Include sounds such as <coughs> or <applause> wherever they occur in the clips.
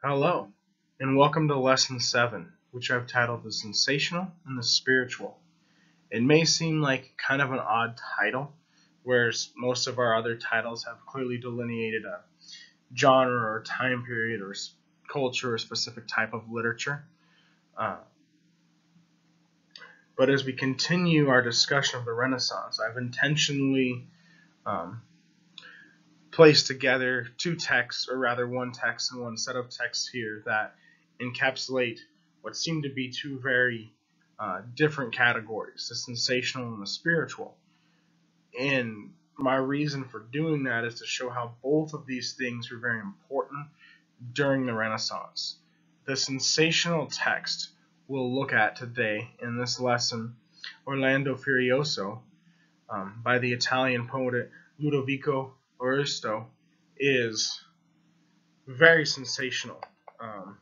Hello, and welcome to Lesson 7, which I've titled The Sensational and the Spiritual. It may seem like kind of an odd title, whereas most of our other titles have clearly delineated a genre or time period or culture or specific type of literature. Uh, but as we continue our discussion of the Renaissance, I've intentionally um, place together two texts, or rather one text and one set of texts here that encapsulate what seem to be two very uh, different categories, the sensational and the spiritual. And my reason for doing that is to show how both of these things were very important during the Renaissance. The sensational text we'll look at today in this lesson, Orlando Furioso, um, by the Italian poet Ludovico Ariosto is very sensational, um,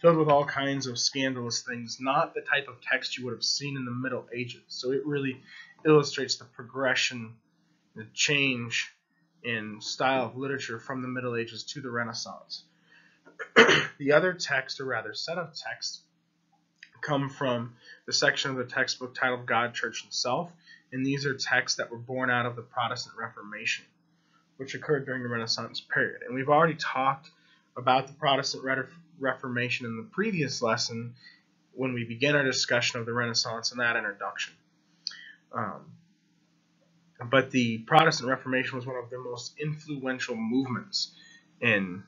filled with all kinds of scandalous things, not the type of text you would have seen in the Middle Ages. So it really illustrates the progression, the change in style of literature from the Middle Ages to the Renaissance. <clears throat> the other text, or rather set of texts, come from the section of the textbook titled God, Church, and Self, and these are texts that were born out of the Protestant Reformation which occurred during the Renaissance period. And we've already talked about the Protestant Reformation in the previous lesson when we began our discussion of the Renaissance in that introduction. Um, but the Protestant Reformation was one of the most influential movements in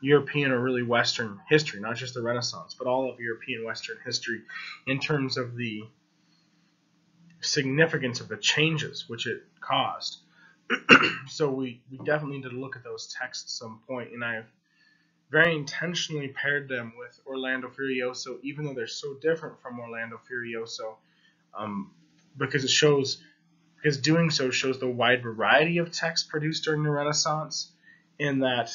European or really Western history, not just the Renaissance, but all of European Western history in terms of the significance of the changes which it caused. <clears throat> so we, we definitely need to look at those texts at some point, and I've very intentionally paired them with Orlando Furioso, even though they're so different from Orlando Furioso, um, because it shows because doing so shows the wide variety of texts produced during the Renaissance, in that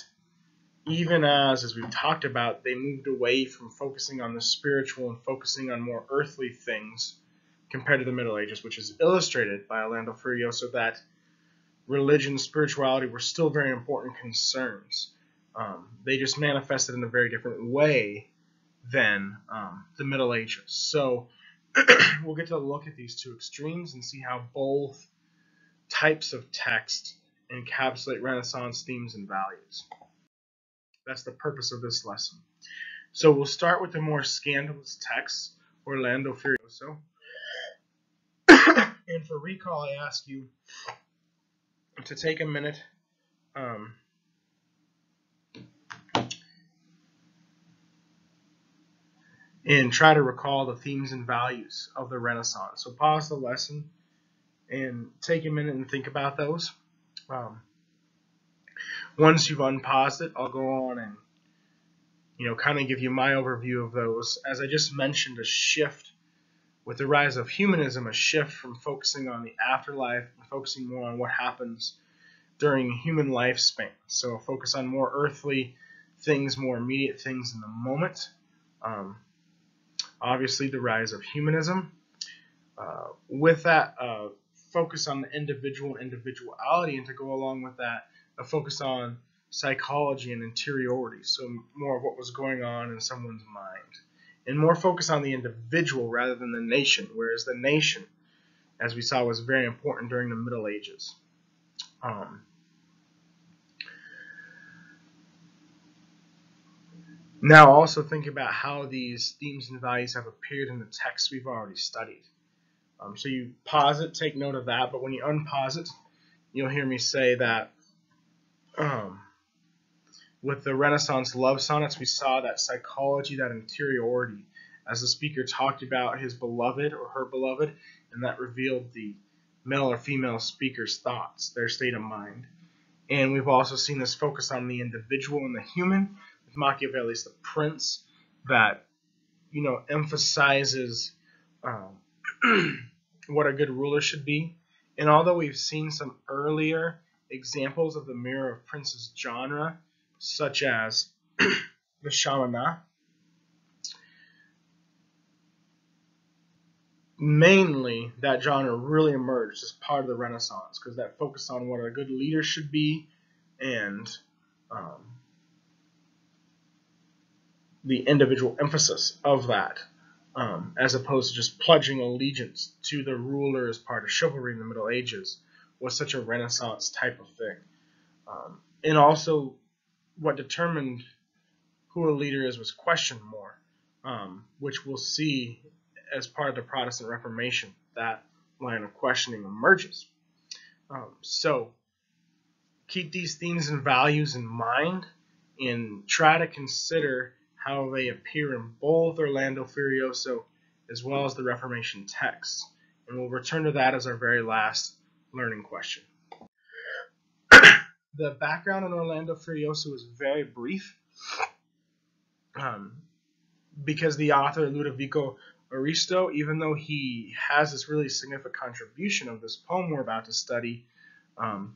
even as, as we've talked about, they moved away from focusing on the spiritual and focusing on more earthly things compared to the Middle Ages, which is illustrated by Orlando Furioso that religion, spirituality were still very important concerns. Um, they just manifested in a very different way than um, the Middle Ages. So <clears throat> we'll get to look at these two extremes and see how both types of text encapsulate Renaissance themes and values. That's the purpose of this lesson. So we'll start with the more scandalous texts, Orlando Furioso. <clears throat> and for recall, I ask you to take a minute um, and try to recall the themes and values of the Renaissance. So pause the lesson and take a minute and think about those. Um, once you've unpaused it, I'll go on and you know kind of give you my overview of those. As I just mentioned, a shift with the rise of humanism, a shift from focusing on the afterlife and focusing more on what happens during human lifespan. So focus on more earthly things, more immediate things in the moment. Um, obviously, the rise of humanism. Uh, with that, uh, focus on the individual individuality, and to go along with that, a focus on psychology and interiority. So more of what was going on in someone's mind and more focus on the individual rather than the nation, whereas the nation, as we saw, was very important during the Middle Ages. Um, now, also think about how these themes and values have appeared in the texts we've already studied. Um, so you pause it, take note of that, but when you unpause it, you'll hear me say that um, with the Renaissance love sonnets, we saw that psychology, that interiority, as the speaker talked about his beloved or her beloved, and that revealed the male or female speaker's thoughts, their state of mind. And we've also seen this focus on the individual and the human, with Machiavelli's The Prince, that you know emphasizes um, <clears throat> what a good ruler should be. And although we've seen some earlier examples of the Mirror of Princes genre, such as <clears throat> the Shahnameh. Mainly, that genre really emerged as part of the Renaissance because that focused on what a good leader should be and um, the individual emphasis of that, um, as opposed to just pledging allegiance to the ruler as part of chivalry in the Middle Ages, was such a Renaissance type of thing. Um, and also, what determined who a leader is was questioned more, um, which we'll see as part of the Protestant Reformation. That line of questioning emerges. Um, so, keep these themes and values in mind and try to consider how they appear in both Orlando Furioso as well as the Reformation texts. And we'll return to that as our very last learning question. The background on Orlando Furioso is very brief um, because the author Ludovico Ariosto, even though he has this really significant contribution of this poem we're about to study, um,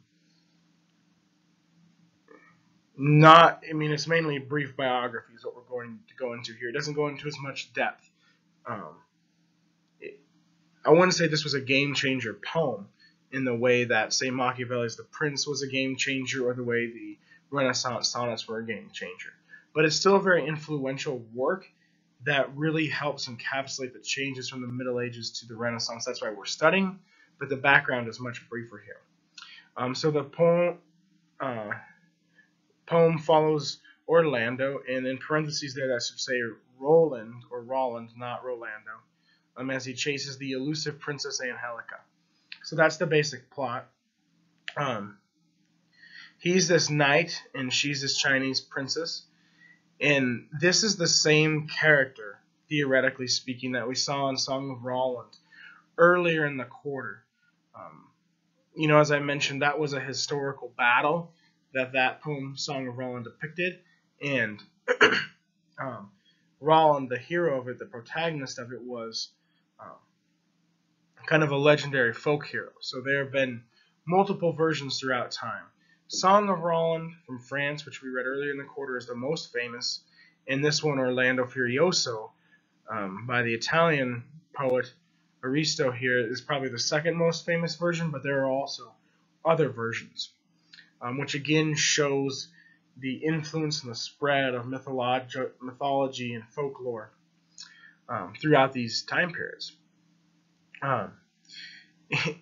not i mean it's mainly brief biography is what we're going to go into here. It doesn't go into as much depth. Um, it, i want to say this was a game changer poem in the way that say machiavelli's the prince was a game changer or the way the renaissance sonnets were a game changer. But it's still a very influential work that really helps encapsulate the changes from the middle ages to the renaissance. That's why we're studying but the background is much briefer here. Um, so the poem uh, poem follows Orlando, and in parentheses there that should say Roland or Roland, not Rolando, um, as he chases the elusive Princess Angelica. So that's the basic plot. Um, he's this knight, and she's this Chinese princess, and this is the same character, theoretically speaking, that we saw in Song of Roland earlier in the quarter. Um, you know, as I mentioned, that was a historical battle that that poem Song of Roland depicted, and <clears throat> um, Roland, the hero of it, the protagonist of it, was um, kind of a legendary folk hero. So there have been multiple versions throughout time. Song of Roland from France, which we read earlier in the quarter, is the most famous, and this one, Orlando Furioso, um, by the Italian poet Aristo, here, is probably the second most famous version, but there are also other versions um, which again shows the influence and the spread of mythology, and folklore um, throughout these time periods. Um,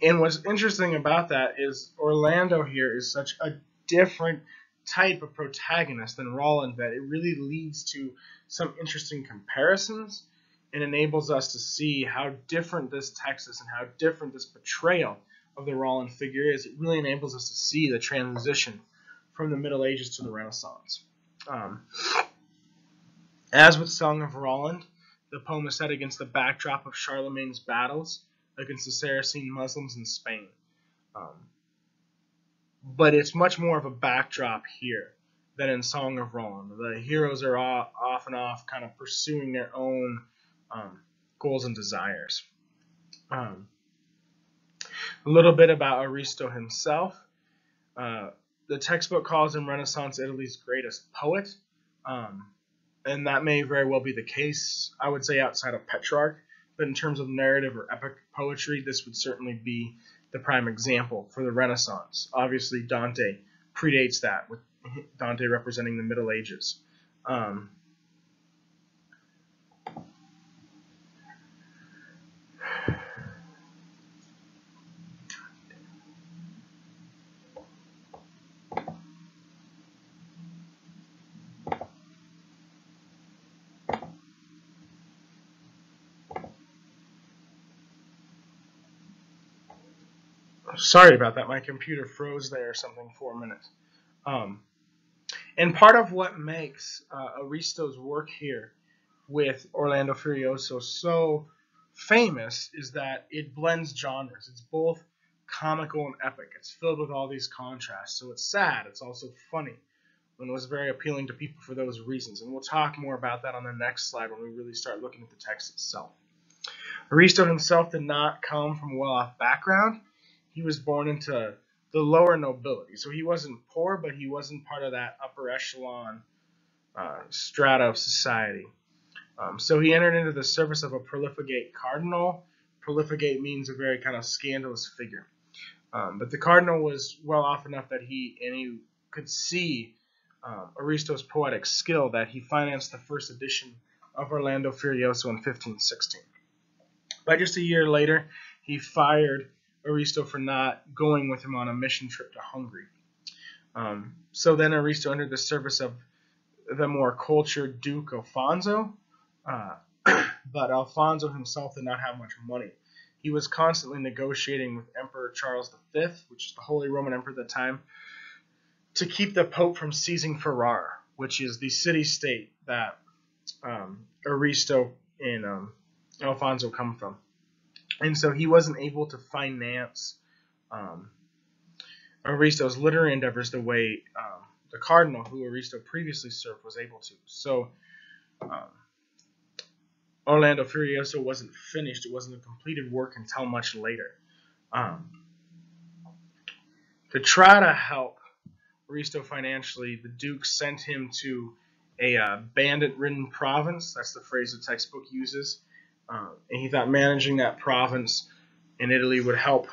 and what's interesting about that is Orlando here is such a different type of protagonist than Roland that it really leads to some interesting comparisons and enables us to see how different this text is and how different this portrayal of the Roland figure is. It really enables us to see the transition from the Middle Ages to the Renaissance. Um, as with Song of Roland, the poem is set against the backdrop of Charlemagne's battles against the Saracen Muslims in Spain. Um, but it's much more of a backdrop here than in Song of Roland. The heroes are off and off, kind of pursuing their own um, goals and desires. Um, a little bit about Aristo himself. Uh, the textbook calls him Renaissance Italy's greatest poet, um, and that may very well be the case, I would say, outside of Petrarch. But in terms of narrative or epic poetry, this would certainly be the prime example for the Renaissance. Obviously, Dante predates that, with Dante representing the Middle Ages. Um, sorry about that. My computer froze there or something for a minute. Um, and part of what makes uh, Ariosto's work here with Orlando Furioso so famous is that it blends genres. It's both comical and epic. It's filled with all these contrasts. So it's sad. It's also funny. And it was very appealing to people for those reasons. And we'll talk more about that on the next slide when we really start looking at the text itself. Aristo himself did not come from a well-off background he was born into the lower nobility. So he wasn't poor, but he wasn't part of that upper echelon uh, strata of society. Um, so he entered into the service of a profligate cardinal. Profligate means a very kind of scandalous figure. Um, but the cardinal was well off enough that he and he could see um, Aristo's poetic skill that he financed the first edition of Orlando Furioso in 1516. But just a year later, he fired Aristo for not going with him on a mission trip to Hungary. Um, so then Aristo entered the service of the more cultured Duke Alfonso, uh, <clears throat> but Alfonso himself did not have much money. He was constantly negotiating with Emperor Charles V, which is the Holy Roman Emperor at the time, to keep the Pope from seizing Ferrara, which is the city-state that um, Aristo and um, Alfonso come from. And so he wasn't able to finance um, Aristo's literary endeavors the way um, the cardinal who Aristo previously served was able to. So um, Orlando Furioso wasn't finished. It wasn't a completed work until much later. Um, to try to help Aristo financially, the Duke sent him to a uh, bandit-ridden province. That's the phrase the textbook uses. Uh, and he thought managing that province in Italy would help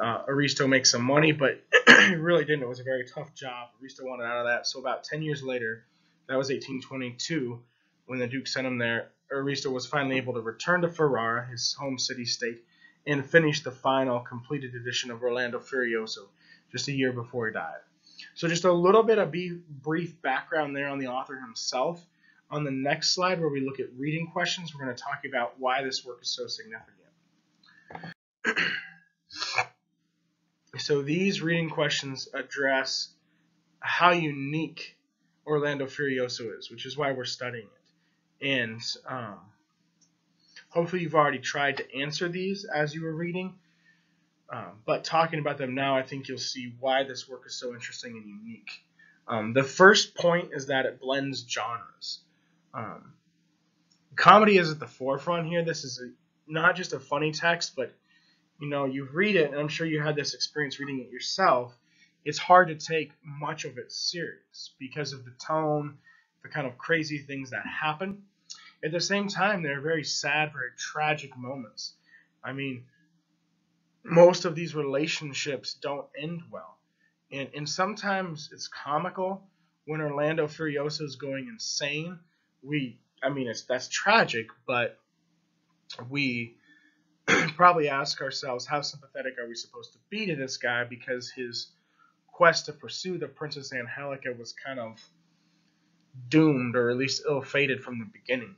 uh, Aristo make some money, but <clears throat> it really didn't. It was a very tough job. Aristo wanted out of that. So about 10 years later, that was 1822, when the Duke sent him there, Aristo was finally able to return to Ferrara, his home city-state, and finish the final completed edition of Orlando Furioso just a year before he died. So just a little bit of brief background there on the author himself. On the next slide, where we look at reading questions, we're going to talk about why this work is so significant. <clears throat> so these reading questions address how unique Orlando Furioso is, which is why we're studying it. And um, hopefully you've already tried to answer these as you were reading. Um, but talking about them now, I think you'll see why this work is so interesting and unique. Um, the first point is that it blends genres. Um, comedy is at the forefront here. This is a, not just a funny text, but you know, you read it, and I'm sure you had this experience reading it yourself. It's hard to take much of it serious because of the tone, the kind of crazy things that happen. At the same time, there are very sad, very tragic moments. I mean, most of these relationships don't end well. And, and sometimes it's comical when Orlando Furioso is going insane. We, I mean, it's that's tragic, but we <clears throat> probably ask ourselves how sympathetic are we supposed to be to this guy because his quest to pursue the Princess Angelica was kind of doomed or at least ill-fated from the beginning.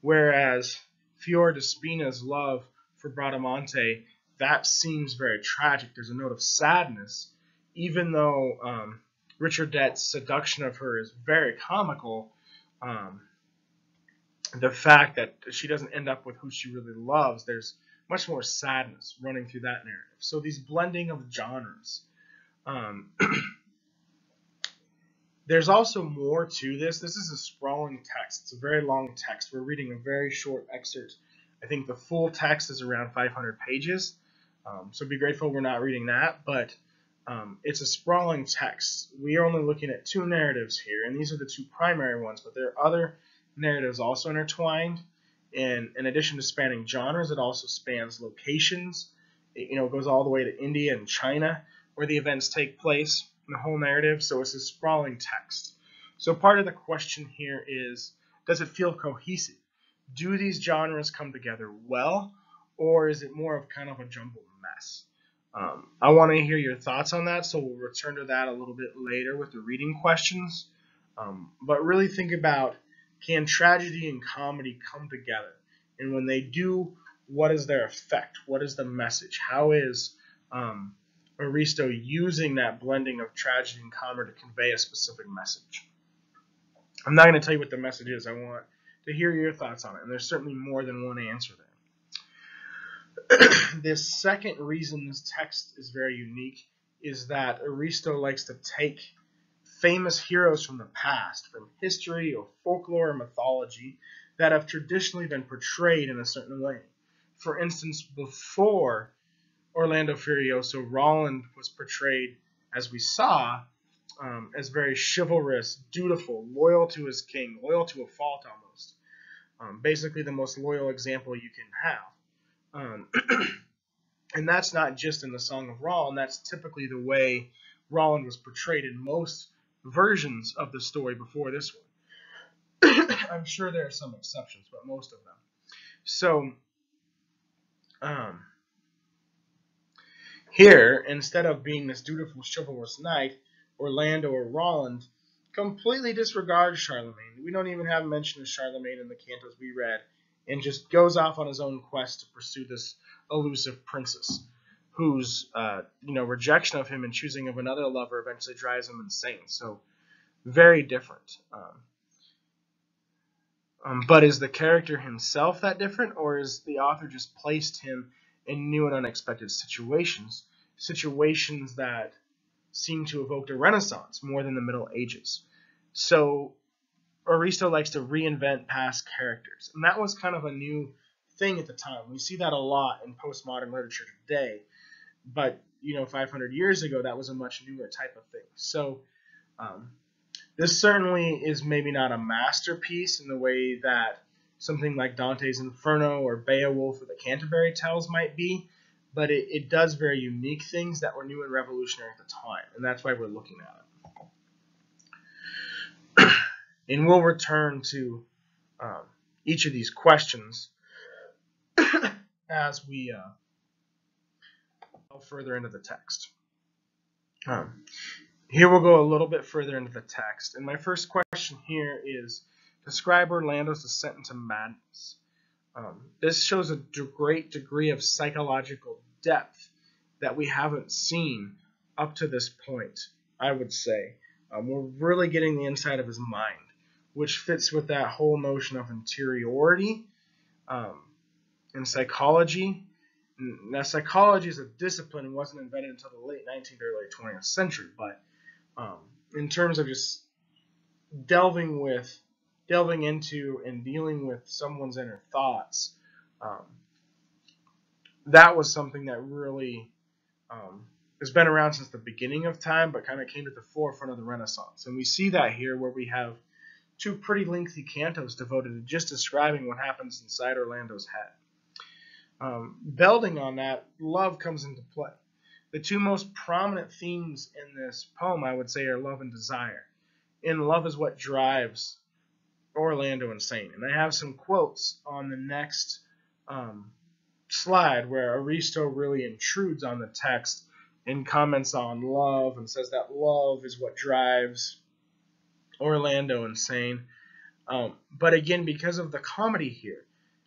Whereas Fiordespina's love for Bradamante that seems very tragic. There's a note of sadness, even though um, Richardet's seduction of her is very comical. Um, the fact that she doesn't end up with who she really loves, there's much more sadness running through that narrative. So these blending of genres. Um, <clears throat> there's also more to this. This is a sprawling text. It's a very long text. We're reading a very short excerpt. I think the full text is around 500 pages. Um, so be grateful we're not reading that, but um, it's a sprawling text. We are only looking at two narratives here, and these are the two primary ones, but there are other narratives also intertwined. And in addition to spanning genres, it also spans locations. It, you know, it goes all the way to India and China, where the events take place in the whole narrative. So it's a sprawling text. So part of the question here is, does it feel cohesive? Do these genres come together well, or is it more of kind of a jumbled mess? Um, I want to hear your thoughts on that, so we'll return to that a little bit later with the reading questions. Um, but really think about can tragedy and comedy come together? And when they do, what is their effect? What is the message? How is um, Aristo using that blending of tragedy and comedy to convey a specific message? I'm not going to tell you what the message is. I want to hear your thoughts on it. And there's certainly more than one answer there. <clears throat> this second reason this text is very unique is that Aristo likes to take famous heroes from the past, from history or folklore or mythology, that have traditionally been portrayed in a certain way. For instance, before Orlando Furioso, Roland was portrayed, as we saw, um, as very chivalrous, dutiful, loyal to his king, loyal to a fault almost. Um, basically, the most loyal example you can have. Um, <clears throat> and that's not just in the Song of Roland, that's typically the way Roland was portrayed in most versions of the story before this one. <coughs> I'm sure there are some exceptions, but most of them. So, um, here, instead of being this dutiful, chivalrous knight, Orlando or Roland completely disregards Charlemagne. We don't even have mention of Charlemagne in the cantos we read, and just goes off on his own quest to pursue this elusive princess, whose uh, you know rejection of him and choosing of another lover eventually drives him insane. So very different. Um, um, but is the character himself that different, or is the author just placed him in new and unexpected situations, situations that seem to evoke a renaissance more than the Middle Ages. So Aristo likes to reinvent past characters, and that was kind of a new thing at the time. We see that a lot in postmodern literature today, but you know, 500 years ago, that was a much newer type of thing. So um, this certainly is maybe not a masterpiece in the way that something like Dante's Inferno or Beowulf or the Canterbury Tales might be, but it, it does very unique things that were new and revolutionary at the time, and that's why we're looking at it. <clears throat> and we'll return to um, each of these questions <clears throat> as we uh, further into the text. Um, here we'll go a little bit further into the text, and my first question here is Describe Orlando's descent into madness. Um, this shows a great degree of psychological depth that we haven't seen up to this point, I would say. Um, we're really getting the inside of his mind, which fits with that whole notion of interiority um, and psychology. Now, psychology is a discipline wasn't invented until the late 19th or late 20th century, but um, in terms of just delving with delving into and dealing with someone's inner thoughts, um, that was something that really um, has been around since the beginning of time, but kind of came to the forefront of the Renaissance. And we see that here where we have two pretty lengthy cantos devoted to just describing what happens inside Orlando's head. Um, building on that, love comes into play. The two most prominent themes in this poem, I would say, are love and desire. And love is what drives Orlando insane. And I have some quotes on the next um, slide where Aristo really intrudes on the text and comments on love and says that love is what drives Orlando insane. Um, but again, because of the comedy here,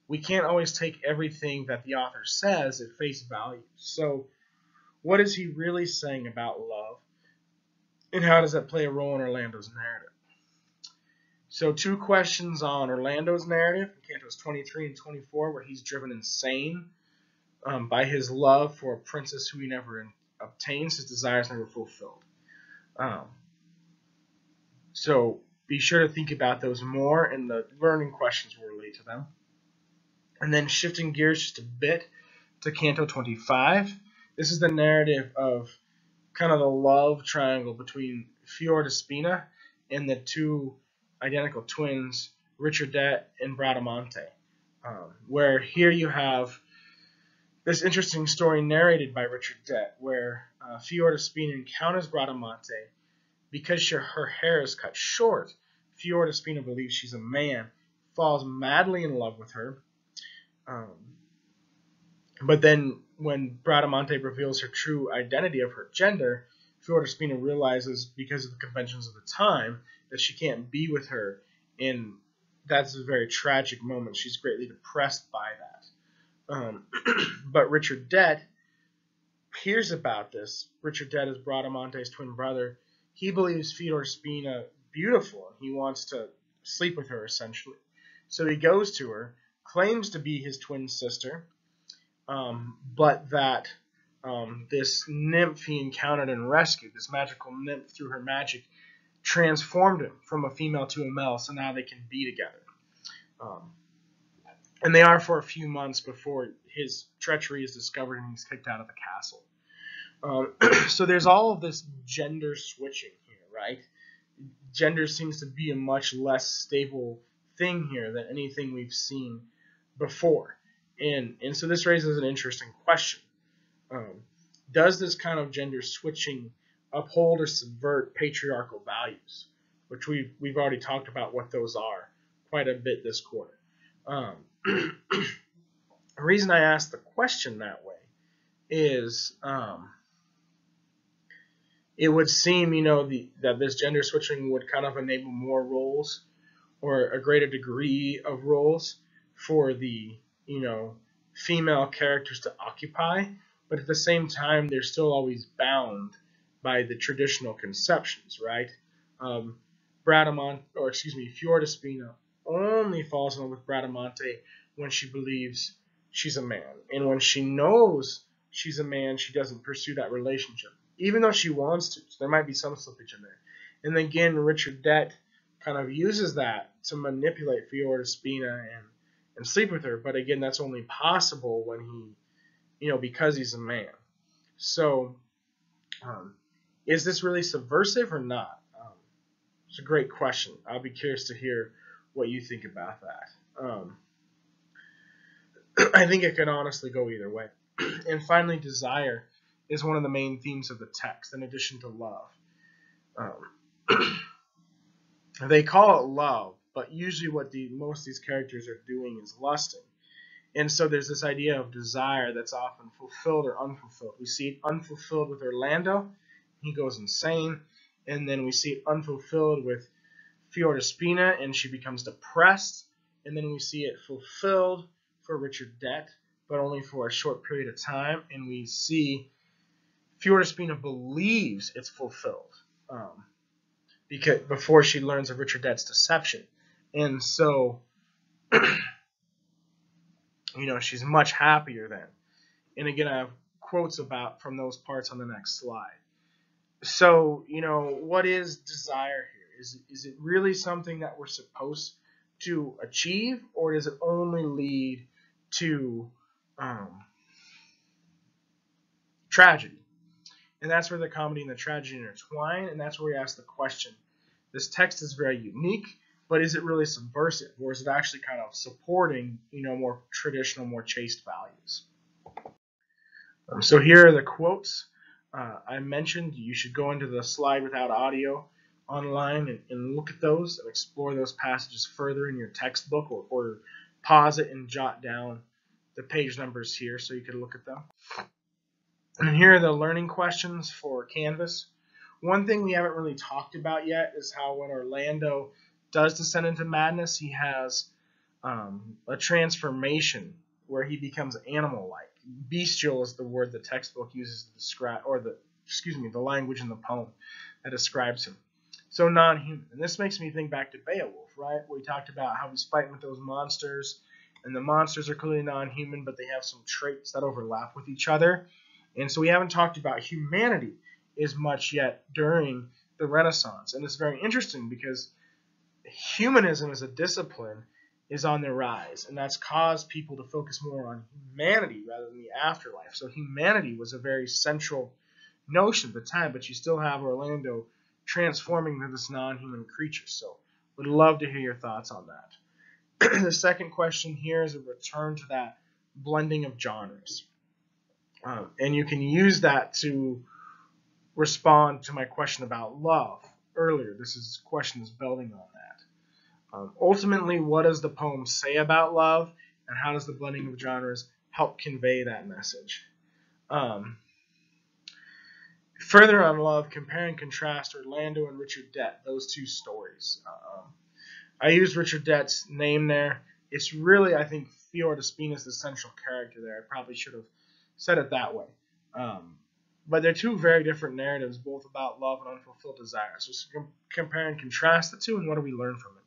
we can't always take everything that the author says at face value. So, what is he really saying about love? And how does that play a role in Orlando's narrative? So two questions on Orlando's narrative in Cantos 23 and 24, where he's driven insane um, by his love for a princess who he never in, obtains, his desires never fulfilled. Um, so be sure to think about those more, and the learning questions will relate to them. And then shifting gears just a bit to Canto 25. This is the narrative of kind of the love triangle between Fiordespina and the two identical twins, Richardet and Bradamante. Um, where here you have this interesting story narrated by Richardet, where uh, Fiordespina encounters Bradamante. Because she, her hair is cut short, Fiordespina believes she's a man, falls madly in love with her. Um, but then, when Bradamante reveals her true identity of her gender, Fiordespina realizes, because of the conventions of the time, that she can't be with her, and that's a very tragic moment. She's greatly depressed by that. Um, <clears throat> but Richardet hears about this. Richard Richardet is Bradamante's twin brother. He believes Fiordespina beautiful, and he wants to sleep with her essentially. So he goes to her, claims to be his twin sister, um, but that um, this nymph he encountered and rescued, this magical nymph through her magic, transformed him from a female to a male, so now they can be together. Um, and they are for a few months before his treachery is discovered and he's kicked out of the castle. Um, <clears throat> so there's all of this gender switching here, right? Gender seems to be a much less stable thing here than anything we've seen before. And, and so this raises an interesting question. Um, does this kind of gender switching uphold or subvert patriarchal values, which we've, we've already talked about what those are quite a bit this quarter. Um, <clears throat> the reason I asked the question that way is um, it would seem, you know, the, that this gender switching would kind of enable more roles or a greater degree of roles for the, you know, female characters to occupy, but at the same time, they're still always bound by the traditional conceptions, right? Um, Bradamante, or excuse me, Fiordespina only falls in love with Bradamante when she believes she's a man. And when she knows she's a man, she doesn't pursue that relationship, even though she wants to. So there might be some slippage in there. And then again, Richardet kind of uses that to manipulate Fiordespina and, and sleep with her. But again, that's only possible when he, you know, because he's a man. So, um, is this really subversive or not? Um, it's a great question. I'll be curious to hear what you think about that. Um, <clears throat> I think it could honestly go either way. <clears throat> and finally, desire is one of the main themes of the text, in addition to love. Um, <clears throat> they call it love, but usually what the most these characters are doing is lusting. And so there's this idea of desire that's often fulfilled or unfulfilled. We see it unfulfilled with Orlando, he goes insane, and then we see it unfulfilled with Fiordespina, and she becomes depressed, and then we see it fulfilled for Richardet, but only for a short period of time, and we see Fiordespina believes it's fulfilled. Um, because before she learns of Richardet's deception. And so, <clears throat> you know, she's much happier then. And again, I have quotes about from those parts on the next slide. So, you know, what is desire here? Is, is it really something that we're supposed to achieve, or does it only lead to um, tragedy? And that's where the comedy and the tragedy intertwine, and that's where we ask the question. This text is very unique, but is it really subversive, or is it actually kind of supporting, you know, more traditional, more chaste values? Um, so here are the quotes uh, I mentioned. You should go into the slide without audio online and, and, look at those and explore those passages further in your textbook, or, or pause it and jot down the page numbers here so you can look at them. And here are the learning questions for Canvas. One thing we haven't really talked about yet is how when Orlando does descend into madness, he has um, a transformation where he becomes animal-like. Bestial is the word the textbook uses to describe, or the excuse me, the language in the poem that describes him. So non-human, and this makes me think back to Beowulf, right? Where he talked about how he's fighting with those monsters, and the monsters are clearly non-human, but they have some traits that overlap with each other and so we haven't talked about humanity as much yet during the Renaissance. And it's very interesting because humanism as a discipline is on the rise, and that's caused people to focus more on humanity rather than the afterlife. So humanity was a very central notion at the time, but you still have Orlando transforming into this non-human creature. So would love to hear your thoughts on that. <clears throat> the second question here is a return to that blending of genres. Um, and you can use that to respond to my question about love earlier. This is question is building on that. Um, ultimately, what does the poem say about love, and how does the blending of genres help convey that message? Um, further on love, compare and contrast Orlando and Richardet, those two stories. Um, I used Richardet's name there. It's really, I think, Fiordespina is the central character there. I probably should have said it that way. Um, but they're two very different narratives, both about love and unfulfilled desires. So com- compare and contrast the two, and what do we learn from it?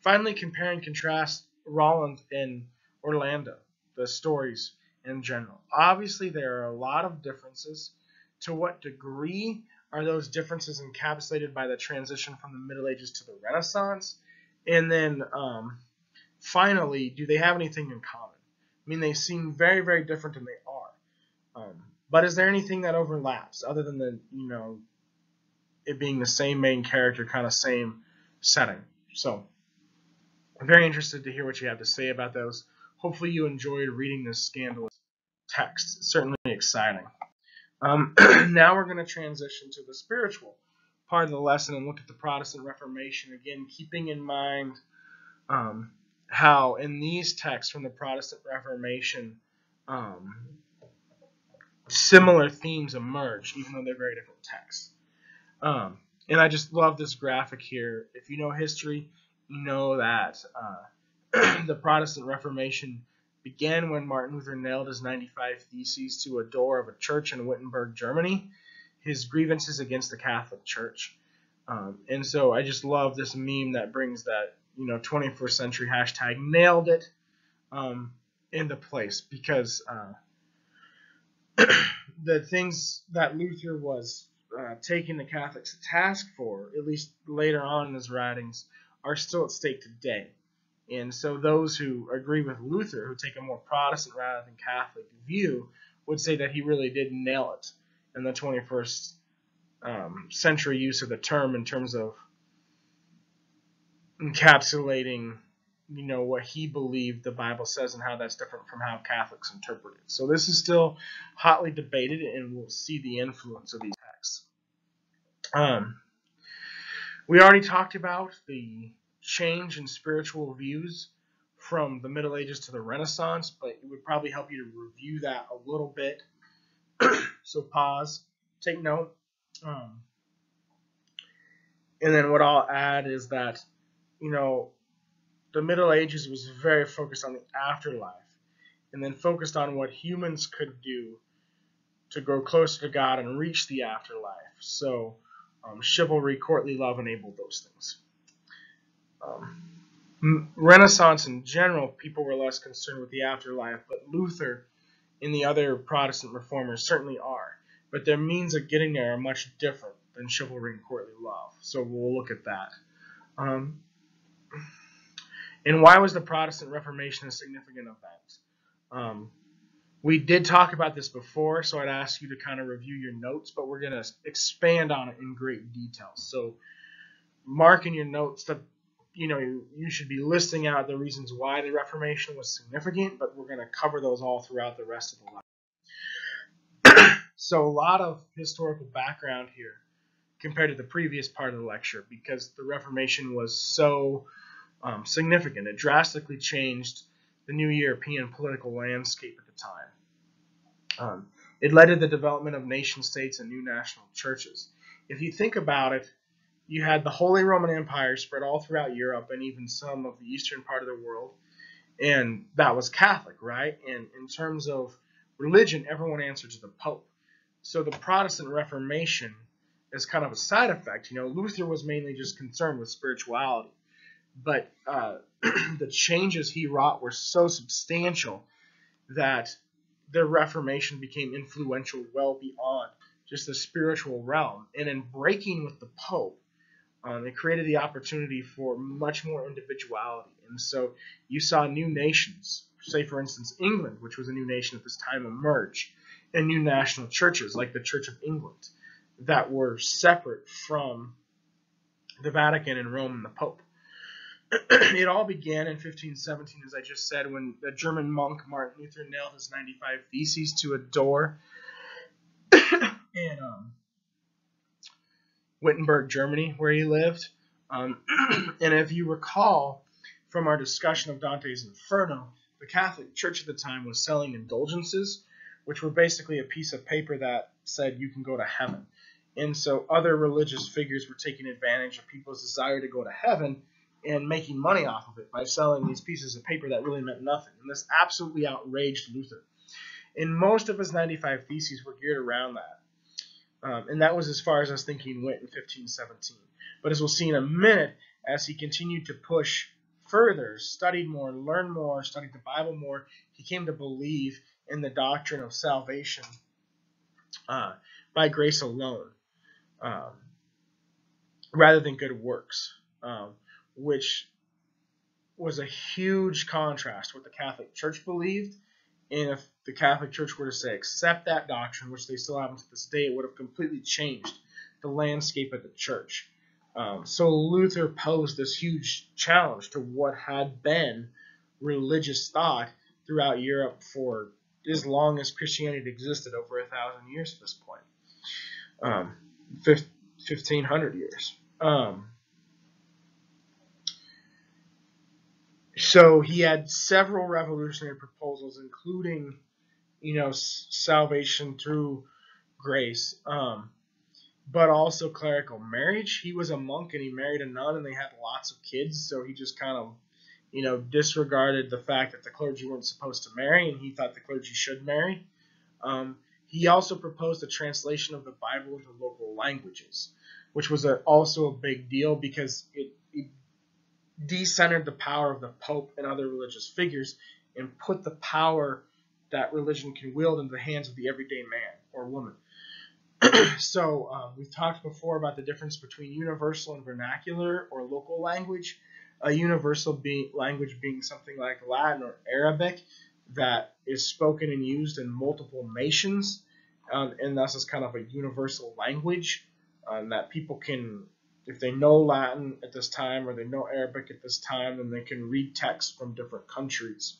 Finally, compare and contrast Roland and Orlando, the stories in general. Obviously, there are a lot of differences. To what degree are those differences encapsulated by the transition from the Middle Ages to the Renaissance? And then, um, finally, do they have anything in common? I mean, they seem very, very different, and they are. um, but is there anything that overlaps other than the you know it being the same main character, kind of same setting? So I'm very interested to hear what you have to say about those. Hopefully you enjoyed reading this scandalous text. It's certainly exciting. Um, <clears throat> now we're going to transition to the spiritual part of the lesson and look at the Protestant Reformation again, keeping in mind um, how in these texts from the Protestant Reformation, um, similar themes emerge, even though they're very different texts. Um, and I just love this graphic here. If you know history, know that uh, <clears throat> the Protestant Reformation began when Martin Luther nailed his 95 Theses to a door of a church in Wittenberg, Germany. His grievances against the Catholic Church. Um, and so I just love this meme that brings that you know 21st century hashtag nailed it um, into place because uh, <clears throat> the things that Luther was uh, taking the Catholics to task for, at least later on in his writings, are still at stake today. And so those who agree with Luther, who take a more Protestant rather than Catholic view, would say that he really did nail it in the 21st um, century use of the term in terms of encapsulating, you know, what he believed the Bible says and how that's different from how Catholics interpret it. So this is still hotly debated, and we'll see the influence of these texts. Um, we already talked about the change in spiritual views from the Middle Ages to the Renaissance, but it would probably help you to review that a little bit. <clears throat> so pause, take note. Um, and then what I'll add is that, you know, the Middle Ages was very focused on the afterlife and then focused on what humans could do to grow closer to God and reach the afterlife. So, um, chivalry, courtly love enabled those things. Um, Renaissance in general, people were less concerned with the afterlife, but Luther and the other Protestant reformers certainly are. But their means of getting there are much different than chivalry and courtly love. So we'll look at that. Um, and why was the Protestant Reformation a significant event? Um, we did talk about this before, so I'd ask you to kind of review your notes, but we're going to expand on it in great detail. So mark in your notes that you know, you, should be listing out the reasons why the Reformation was significant, but we're going to cover those all throughout the rest of the lecture. <clears throat> so, a lot of historical background here compared to the previous part of the lecture because the Reformation was so um, significant. It drastically changed the new European political landscape at the time. Um, it led to the development of nation states and new national churches. If you think about it, you had the Holy Roman Empire spread all throughout Europe and even some of the eastern part of the world, and that was Catholic, right? And in terms of religion, everyone answered to the Pope. So the Protestant Reformation is kind of a side effect. You know, Luther was mainly just concerned with spirituality, but uh, <clears throat> the changes he wrought were so substantial that the Reformation became influential well beyond just the spiritual realm. And in breaking with the Pope, um, it created the opportunity for much more individuality. And so you saw new nations, say for instance England, which was a new nation at this time, emerge, and new national churches like the Church of England that were separate from the Vatican and Rome and the Pope. <clears throat> it all began in 1517, as I just said, when the German monk Martin Luther nailed his 95 Theses to a door. <clears throat> in um, Wittenberg, Germany, where he lived. Um, <clears throat> and if you recall from our discussion of Dante's Inferno, the Catholic Church at the time was selling indulgences, which were basically a piece of paper that said you can go to heaven. And so other religious figures were taking advantage of people's desire to go to heaven and making money off of it by selling these pieces of paper that really meant nothing. And this absolutely outraged Luther. And most of his 95 Theses were geared around that. Um, and that was as far as his thinking went in 1517. But as we'll see in a minute, as he continued to push further, studied more, learned more, studied the Bible more, he came to believe in the doctrine of salvation uh, by grace alone, um, rather than good works, um, which was a huge contrast with the Catholic Church believed and if the Catholic Church were to say accept that doctrine, which they still haven't to this day, it would have completely changed the landscape of the church. Um, so Luther posed this huge challenge to what had been religious thought throughout Europe for as long as Christianity existed, over a thousand years at this point, um, 1500 years. Um, so he had several revolutionary proposals, including, you know, salvation through grace, um, but also clerical marriage. He was a monk and he married a nun, and they had lots of kids. So he just kind of, you know, disregarded the fact that the clergy weren't supposed to marry, and he thought the clergy should marry. Um, he also proposed a translation of the Bible into local languages, which was a, also a big deal because it, it decentered the power of the Pope and other religious figures and put the power that religion can wield into the hands of the everyday man or woman. <clears throat> so um, we've talked before about the difference between universal and vernacular or local language. A universal be- language being something like Latin or Arabic that is spoken and used in multiple nations, um, and thus is kind of a universal language um, that people can, if they know Latin at this time or they know Arabic at this time, then they can read text from different countries,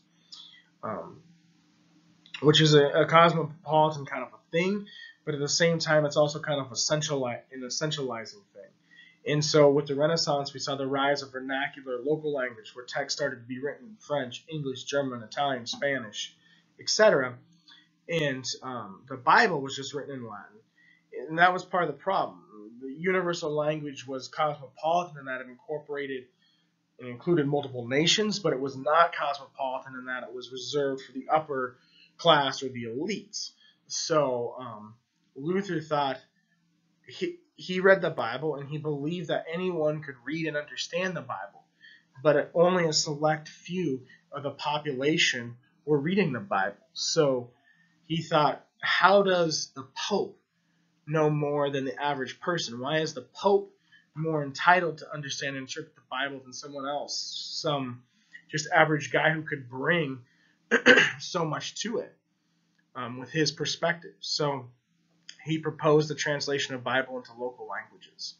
um, which is a, a cosmopolitan kind of a thing but at the same time, it's also kind of a centrali- an essentializing thing. And so with the Renaissance, we saw the rise of vernacular local language, where text started to be written in French, English, German, Italian, Spanish, etc. And um, the Bible was just written in Latin. And that was part of the problem. The universal language was cosmopolitan in that it incorporated and included multiple nations, but it was not cosmopolitan in that it was reserved for the upper class or the elites. So um, Luther thought he, he read the Bible and he believed that anyone could read and understand the Bible, but only a select few of the population were reading the Bible. So he thought, how does the Pope know more than the average person? Why is the Pope more entitled to understand and interpret the Bible than someone else? Some just average guy who could bring <clears throat> so much to it um, with his perspective. So he proposed the translation of Bible into local languages.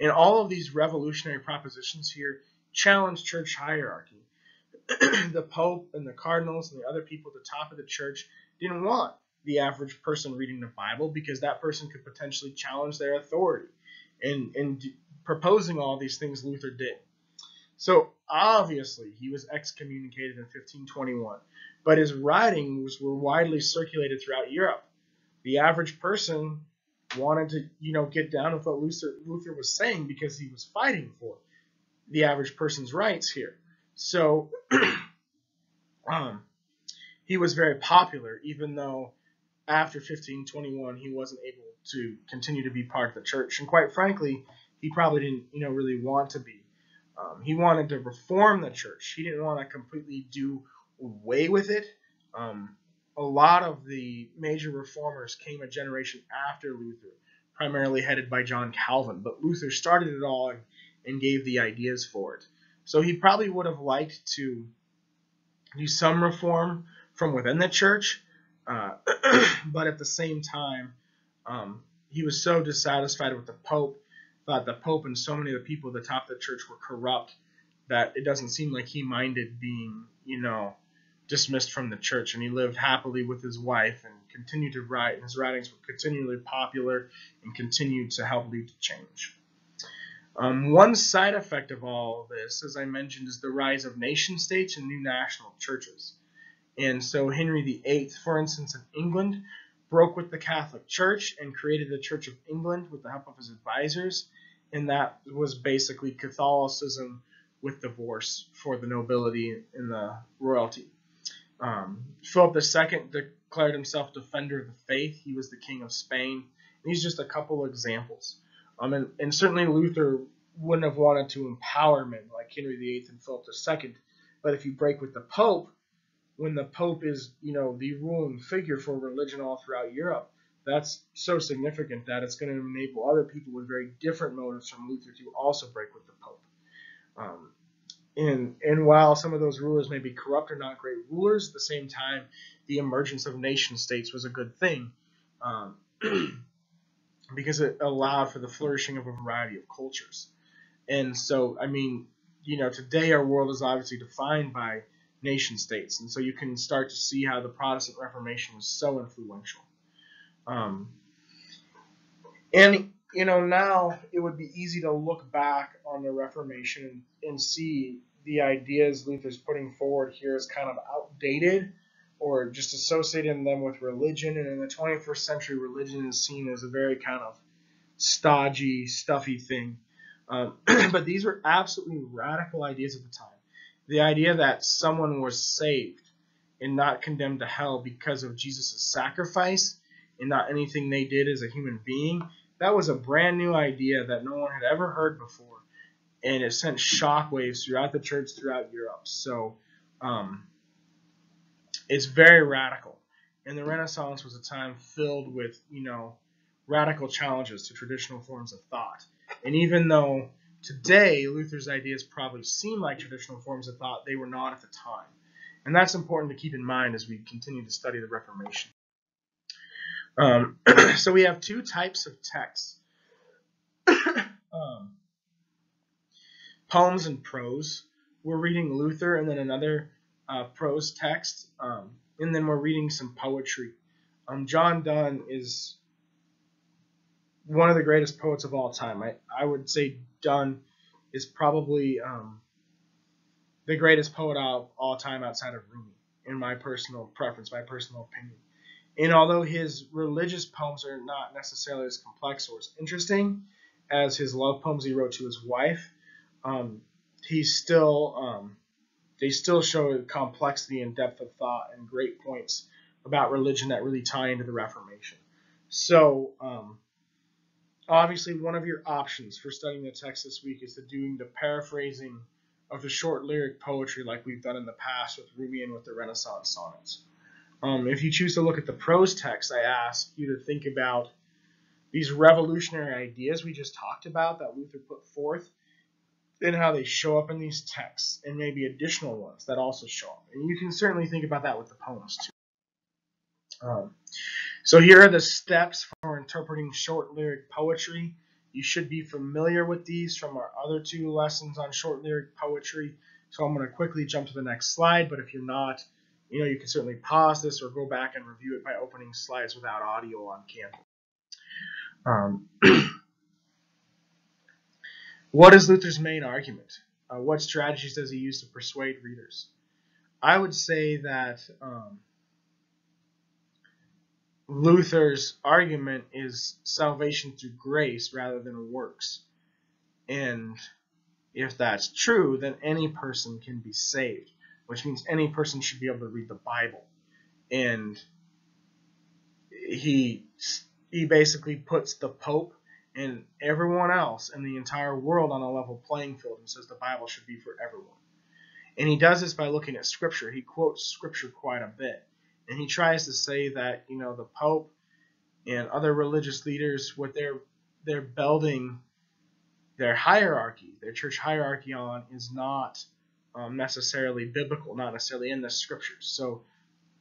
And all of these revolutionary propositions here challenged church hierarchy. <clears throat> the Pope and the cardinals and the other people at the top of the church didn't want the average person reading the Bible because that person could potentially challenge their authority. And, and proposing all these things, Luther did. So obviously, he was excommunicated in 1521, but his writings were widely circulated throughout Europe the average person wanted to, you know, get down with what Luther, Luther was saying because he was fighting for the average person's rights here. So <clears throat> um, he was very popular, even though after 1521 he wasn't able to continue to be part of the church. And quite frankly, he probably didn't, you know, really want to be. Um, he wanted to reform the church. He didn't want to completely do away with it. Um, a lot of the major reformers came a generation after Luther, primarily headed by John Calvin. But Luther started it all and, and gave the ideas for it. So he probably would have liked to do some reform from within the church, uh, <clears throat> but at the same time, um, he was so dissatisfied with the Pope, thought the Pope and so many of the people at the top of the church were corrupt, that it doesn't seem like he minded being, you know, dismissed from the church, and he lived happily with his wife and continued to write, and his writings were continually popular and continued to help lead to change. Um, one side effect of all of this, as I mentioned, is the rise of nation states and new national churches. And so Henry VIII, for instance, in England, broke with the Catholic Church and created the Church of England with the help of his advisors, and that was basically Catholicism with divorce for the nobility and the royalty. Um, Philip II declared himself defender of the faith. He was the king of Spain. These are just a couple of examples. Um, and, and certainly Luther wouldn't have wanted to empower men like Henry VIII and Philip II. But if you break with the Pope, when the Pope is, you know, the ruling figure for religion all throughout Europe, that's so significant that it's going to enable other people with very different motives from Luther to also break with the Pope. Um, and and while some of those rulers may be corrupt or not great rulers, at the same time, the emergence of nation states was a good thing, um, <clears throat> because it allowed for the flourishing of a variety of cultures. And so, I mean, you know, today our world is obviously defined by nation states. And so you can start to see how the Protestant Reformation was so influential. Um, and, you know, now it would be easy to look back on the Reformation and, see the ideas Luther's putting forward here as kind of outdated or just associating them with religion. And in the 21st century, religion is seen as a very kind of stodgy, stuffy thing. Um, <clears throat> but these were absolutely radical ideas at the time. The idea that someone was saved and not condemned to hell because of Jesus' sacrifice and not anything they did as a human being, that was a brand new idea that no one had ever heard before. And it sent shockwaves throughout the church, throughout Europe. So um, it's very radical. And the Renaissance was a time filled with, you know, radical challenges to traditional forms of thought. And even though today Luther's ideas probably seem like traditional forms of thought, they were not at the time. And that's important to keep in mind as we continue to study the Reformation. Um, <clears throat> so we have two types of texts <coughs> um, poems and prose. We're reading Luther and then another uh, prose text, um, and then we're reading some poetry. Um, John Donne is one of the greatest poets of all time. I, I would say Donne is probably um, the greatest poet of all time outside of Rumi, in my personal preference, my personal opinion. And although his religious poems are not necessarily as complex or as interesting as his love poems he wrote to his wife, um, he still um, they still show complexity and depth of thought and great points about religion that really tie into the Reformation. So um, obviously one of your options for studying the text this week is to doing the paraphrasing of the short lyric poetry like we've done in the past with Rumi and with the Renaissance sonnets. Um, if you choose to look at the prose text, I ask you to think about these revolutionary ideas we just talked about that Luther put forth and how they show up in these texts and maybe additional ones that also show up. And you can certainly think about that with the poems too. Um, so here are the steps for interpreting short lyric poetry. You should be familiar with these from our other two lessons on short lyric poetry. So I'm going to quickly jump to the next slide, but if you're not, you know, you can certainly pause this or go back and review it by opening slides without audio on campus. Um, <clears throat> what is Luther's main argument? Uh, what strategies does he use to persuade readers? I would say that um, Luther's argument is salvation through grace rather than works. And if that's true, then any person can be saved, which means any person should be able to read the Bible. And he he basically puts the Pope and everyone else in the entire world on a level playing field and says the Bible should be for everyone. And he does this by looking at Scripture. He quotes Scripture quite a bit. And he tries to say that, you know, the Pope and other religious leaders, what they're they're building their hierarchy, their church hierarchy on, is not um, necessarily biblical, not necessarily in the scriptures. So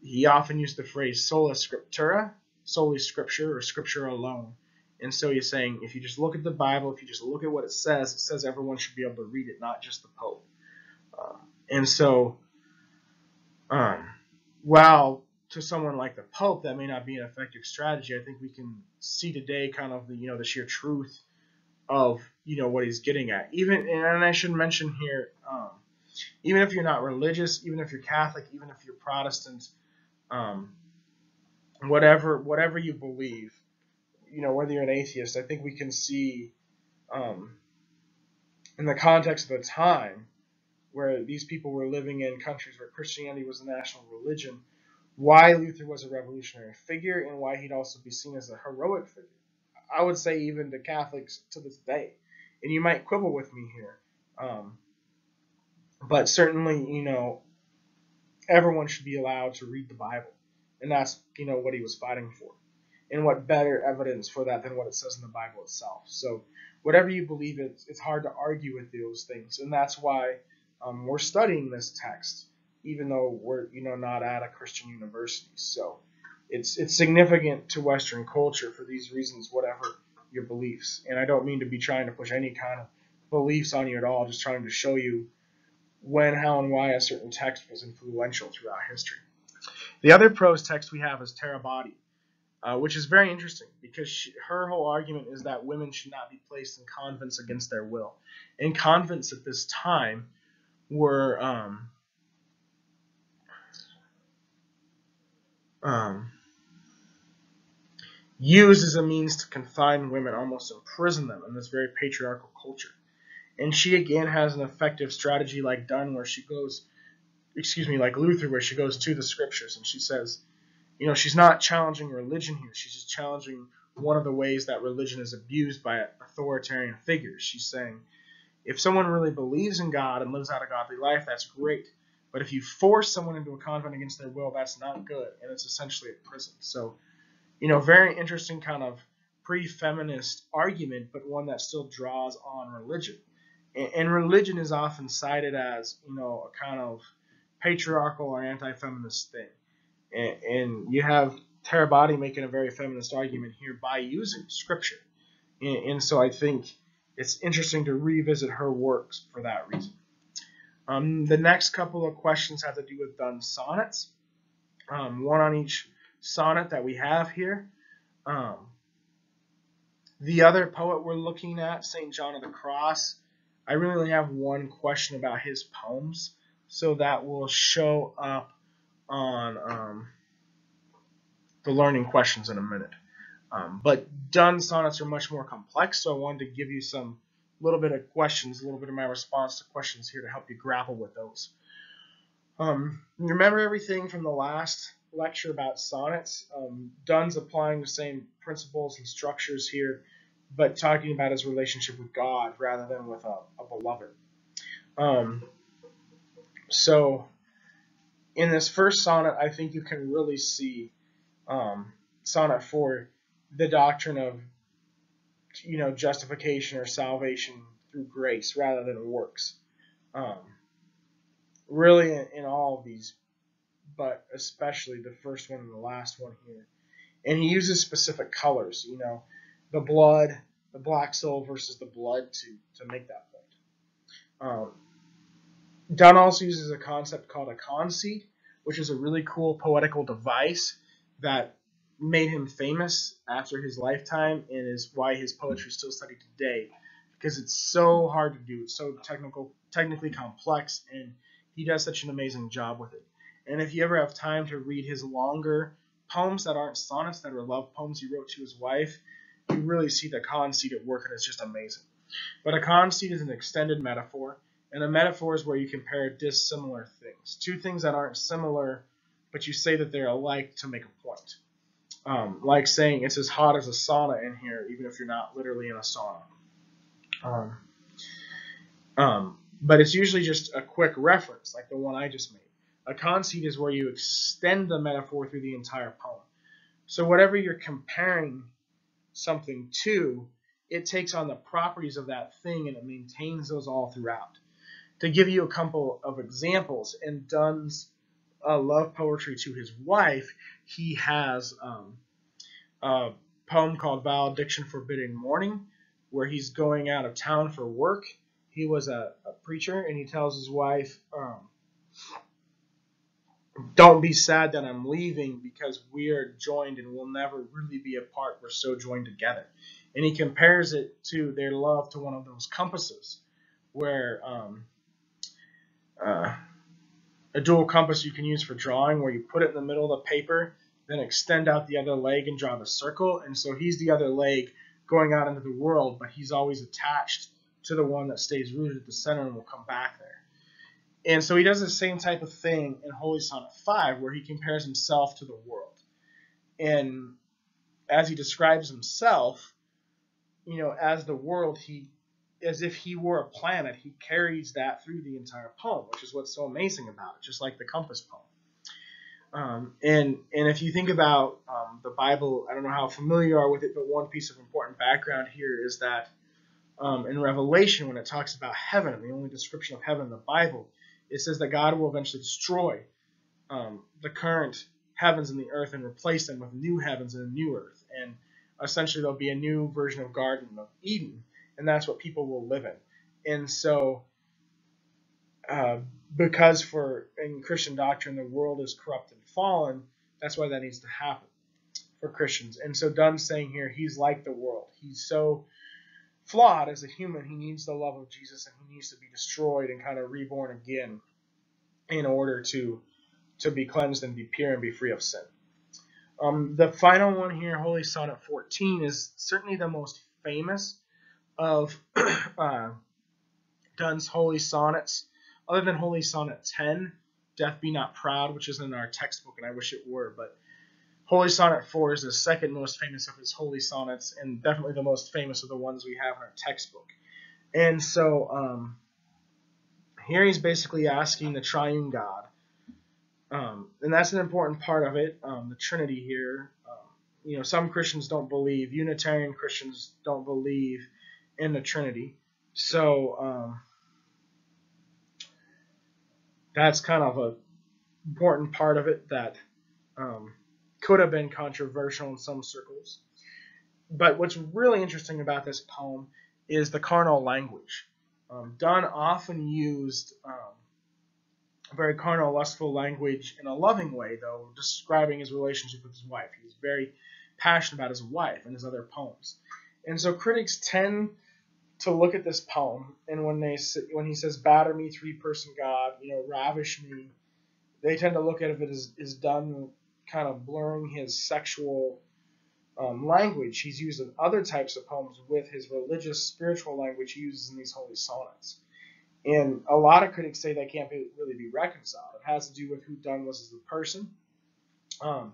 he often used the phrase sola scriptura, solely scripture or scripture alone. And so he's saying if you just look at the Bible, if you just look at what it says, it says everyone should be able to read it, not just the Pope. Um, and so, um, while to someone like the Pope, that may not be an effective strategy. I think we can see today kind of the you know the sheer truth of you know what he's getting at. Even and I should mention here, um, even if you're not religious, even if you're Catholic, even if you're Protestant, um, whatever whatever you believe, you know whether you're an atheist, I think we can see um, in the context of the time where these people were living in countries where Christianity was the national religion why Luther was a revolutionary figure and why he'd also be seen as a heroic figure. I would say even to Catholics to this day. And you might quibble with me here. Um, but certainly, you know, everyone should be allowed to read the Bible. And that's, you know, what he was fighting for. And what better evidence for that than what it says in the Bible itself. So whatever you believe, it's, it's hard to argue with those things. And that's why um, we're studying this text even though we're you know not at a Christian university. So it's it's significant to Western culture for these reasons, whatever your beliefs. And I don't mean to be trying to push any kind of beliefs on you at all. Just trying to show you when, how, and why a certain text was influential throughout history. The other prose text we have is Tarabotti, uh, which is very interesting because she, her whole argument is that women should not be placed in convents against their will. And convents at this time were um, um, used as a means to confine women, almost imprison them in this very patriarchal culture. And she again has an effective strategy like Donne, where she goes, excuse me, like Luther, where she goes to the scriptures and she says, you know, she's not challenging religion here. She's just challenging one of the ways that religion is abused by authoritarian figures. She's saying, if someone really believes in God and lives out a godly life, that's great. But if you force someone into a convent against their will, that's not good, and it's essentially a prison. So, you know, very interesting kind of pre-feminist argument, but one that still draws on religion. And, and religion is often cited as, you know, a kind of patriarchal or anti-feminist thing. And, and you have Tarabotti making a very feminist argument here by using scripture. And, and so I think it's interesting to revisit her works for that reason. Um, the next couple of questions have to do with Donne's sonnets, um, one on each sonnet that we have here. Um, the other poet we're looking at, St. John of the Cross, I really only have one question about his poems, so that will show up on um, the learning questions in a minute. Um, but Donne's sonnets are much more complex, so I wanted to give you some little bit of questions, a little bit of my response to questions here to help you grapple with those. Um, remember everything from the last lecture about sonnets? Um, Donne's applying the same principles and structures here, but talking about his relationship with God rather than with a, a beloved. Um, so, in this first sonnet, I think you can really see um, sonnet 4 the doctrine of you know justification or salvation through grace rather than works. Um, really, in, in all of these, but especially the first one and the last one here. And he uses specific colors, you know, the blood, the black soul versus the blood to to make that point. Um, Donne also uses a concept called a conceit, which is a really cool poetical device that made him famous after his lifetime and is why his poetry is still studied today because it's so hard to do. It's so technical, technically complex, and he does such an amazing job with it. And if you ever have time to read his longer poems that aren't sonnets, that are love poems he wrote to his wife, you really see the conceit at work, and it's just amazing. But a conceit is an extended metaphor, and a metaphor is where you compare dissimilar things, two things that aren't similar, but you say that they're alike to make a point. Um, like saying it's as hot as a sauna in here, even if you're not literally in a sauna. Um, um, but it's usually just a quick reference, like the one I just made. A conceit is where you extend the metaphor through the entire poem. So whatever you're comparing something to, it takes on the properties of that thing and it maintains those all throughout. To give you a couple of examples, in Donne's uh, love poetry to his wife, he has um, a poem called Valediction Forbidding Mourning, where he's going out of town for work. He was a, a preacher, and he tells his wife, um, Don't be sad that I'm leaving because we are joined and we'll never really be apart. We're so joined together. And he compares it to their love to one of those compasses, where um, uh, a dual compass you can use for drawing where you put it in the middle of the paper, then extend out the other leg and draw the circle. And so he's the other leg going out into the world, but he's always attached to the one that stays rooted at the center and will come back there. And so he does the same type of thing in Holy Sonnet 5, where he compares himself to the world. And as he describes himself, you know, as the world, he as if he were a planet, he carries that through the entire poem, which is what's so amazing about it, just like the compass poem. Um, and and if you think about um, the Bible, I don't know how familiar you are with it, but one piece of important background here is that um, in Revelation, when it talks about heaven, the only description of heaven in the Bible, it says that God will eventually destroy um, the current heavens and the earth and replace them with new heavens and a new earth. And essentially, there'll be a new version of Garden of Eden and that's what people will live in. And so uh, because for in Christian doctrine the world is corrupt and fallen, that's why that needs to happen for Christians. And so Donne's saying here he's like the world. He's so flawed as a human. He needs the love of Jesus and he needs to be destroyed and kind of reborn again in order to to be cleansed and be pure and be free of sin. Um, the final one here, Holy Sonnet 14, is certainly the most famous of <clears throat> uh, Donne's Holy Sonnets, other than Holy Sonnet 10, Death Be Not Proud, which is in our textbook, and I wish it were, but Holy Sonnet 4 is the second most famous of his holy sonnets, and definitely the most famous of the ones we have in our textbook. And so um, here he's basically asking the triune God, um, and that's an important part of it, um, the Trinity here. Um, you know, some Christians don't believe, Unitarian Christians don't believe in the Trinity. So um, that's kind of a important part of it that um, could have been controversial in some circles. But what's really interesting about this poem is the carnal language. Um, Donne often used um, very carnal, lustful language in a loving way, though, describing his relationship with his wife. He was very passionate about his wife and his other poems. And so critics tend to look at this poem, and when they when he says "batter me, three-person God," you know, ravish me, they tend to look at it as is Donne kind of blurring his sexual um, language he's used in other types of poems with his religious, spiritual language he uses in these holy sonnets. And a lot of critics say they can't be, really be reconciled. It has to do with who Donne was as a person. Um,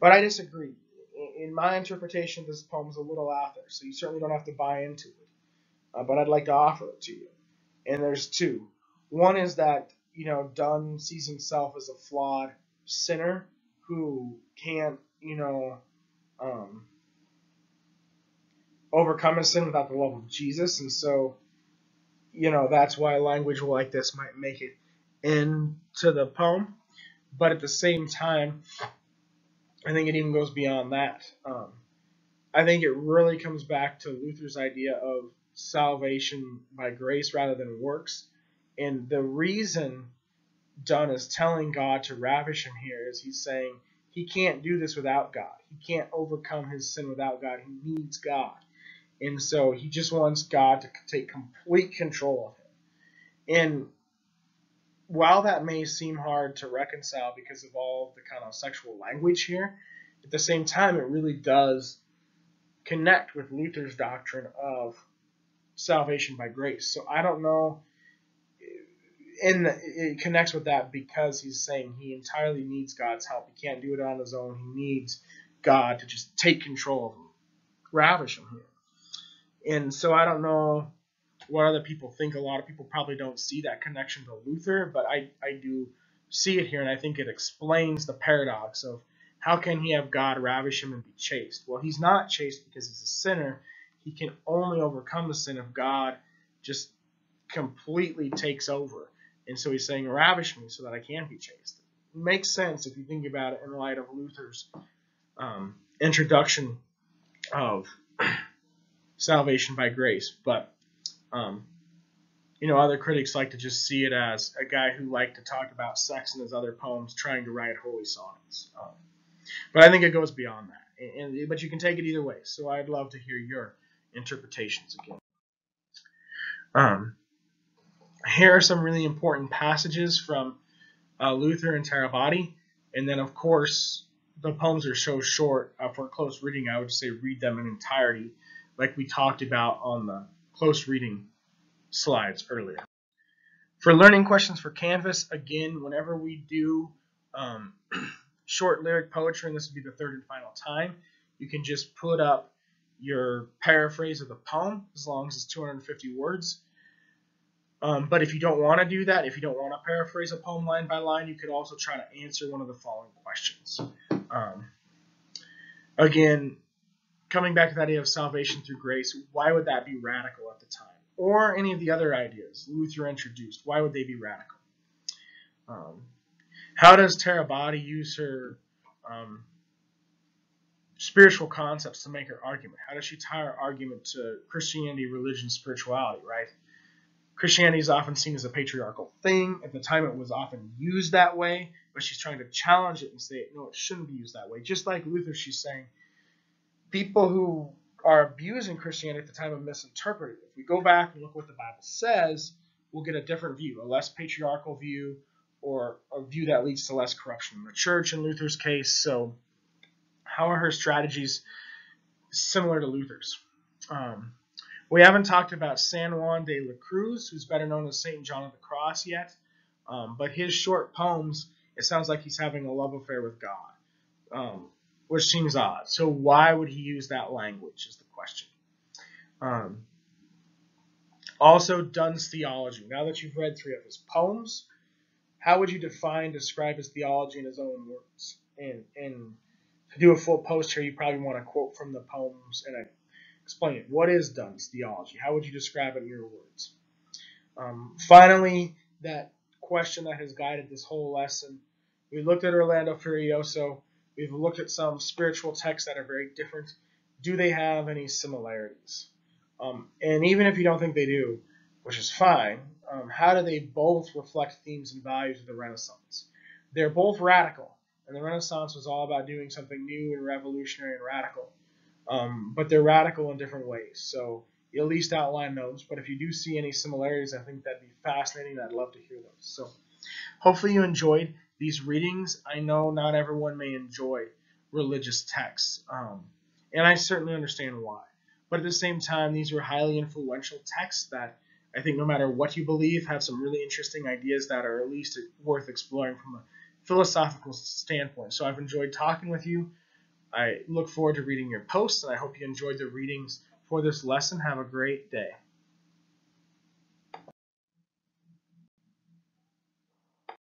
but I disagree. In, in my interpretation, this poem is a little out there, so you certainly don't have to buy into it. Uh, but I'd like to offer it to you. And there's two. One is that, you know, Donne sees himself as a flawed sinner who can't, you know, um, overcome his sin without the love of Jesus. And so you know, that's why language like this might make it into the poem. But at the same time, I think it even goes beyond that. Um, I think it really comes back to Luther's idea of salvation by grace rather than works. And the reason Donne is telling God to ravish him here is he's saying he can't do this without God. He can't overcome his sin without God. He needs God. And so he just wants God to take complete control of him. And while that may seem hard to reconcile because of all the kind of sexual language here, at the same time, it really does connect with Luther's doctrine of salvation by grace. So I don't know. And it connects with that because he's saying he entirely needs God's help. He can't do it on his own. He needs God to just take control of him, ravish him here. And so I don't know what other people think. A lot of people probably don't see that connection to Luther, but I, I do see it here, and I think it explains the paradox of how can he have God ravish him and be chaste? Well, he's not chaste because he's a sinner. He can only overcome the sin if God just completely takes over. And so he's saying, ravish me so that I can be chaste. It makes sense if you think about it in light of Luther's um, introduction of <clears throat> salvation by grace. But, um, you know, other critics like to just see it as a guy who liked to talk about sex in his other poems, trying to write holy sonnets. Um, but I think it goes beyond that. And, and, but you can take it either way. So I'd love to hear your interpretations again. Um, here are some really important passages from uh, Luther and Tarabotti. And then, of course, the poems are so short uh, for close reading, I would say read them in entirety like we talked about on the close reading slides earlier. For learning questions for Canvas, again, whenever we do um, <clears throat> short lyric poetry, and this will be the third and final time, you can just put up your paraphrase of the poem as long as it's 250 words. Um, but if you don't want to do that, if you don't want to paraphrase a poem line by line, you could also try to answer one of the following questions. Um, again, coming back to the idea of salvation through grace, why would that be radical at the time? Or any of the other ideas Luther introduced, why would they be radical? Um, how does Tarabotti use her um, spiritual concepts to make her argument? How does she tie her argument to Christianity, religion, spirituality, right? Christianity is often seen as a patriarchal thing. At the time, it was often used that way, but she's trying to challenge it and say, no, it shouldn't be used that way. Just like Luther, she's saying, people who are abusing Christianity at the time have misinterpreted it. If we go back and look what the Bible says, we'll get a different view, a less patriarchal view, or a view that leads to less corruption in the church in Luther's case. So, how are her strategies similar to Luther's? Um, we haven't talked about San Juan de la Cruz, who's better known as Saint John of the Cross yet, um, but his short poems, it sounds like he's having a love affair with God, um, which seems odd. So why would he use that language? Is the question. Um, also, Donne's theology. Now that you've read three of his poems, how would you define, describe his theology in his own words? And and to do a full post here, you probably want to quote from the poems and explain it. What is Donne's theology? How would you describe it in your words? Um, finally, that question that has guided this whole lesson. We looked at Orlando Furioso. We've looked at some spiritual texts that are very different. Do they have any similarities? Um, and even if you don't think they do, which is fine, um, how do they both reflect themes and values of the Renaissance? They're both radical, and the Renaissance was all about doing something new and revolutionary and radical. Um, but they're radical in different ways. So you at least outline those. But if you do see any similarities, I think that'd be fascinating. I'd love to hear those. So hopefully you enjoyed these readings. I know not everyone may enjoy religious texts, um, and I certainly understand why. But at the same time, these were highly influential texts that I think no matter what you believe, have some really interesting ideas that are at least worth exploring from a philosophical standpoint. So I've enjoyed talking with you. I look forward to reading your posts, and I hope you enjoyed the readings for this lesson. Have a great day.